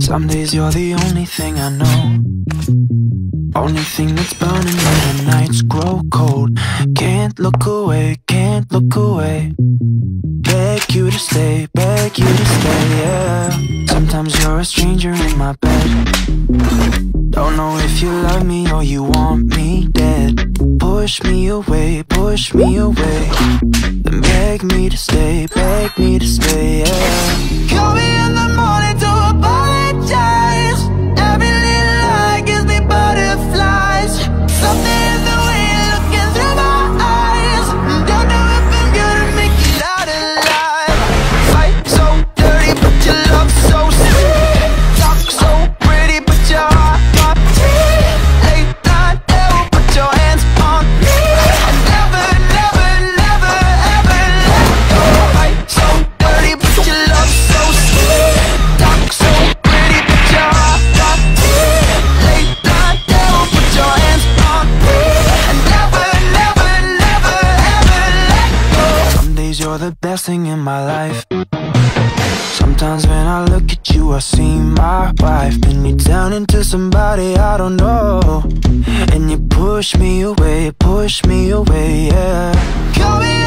Some days you're the only thing I know. Only thing that's burning when the nights grow cold. Can't look away, can't look away. Beg you to stay, beg you to stay, yeah. Sometimes you're a stranger in my bed. Don't know if you love me or you want. Push me away, push me away. Then beg me to stay, beg me to stay, yeah. The best thing in my life. Sometimes when I look at you, I see my wife. Then you turn into somebody I don't know. And you push me away, push me away, yeah.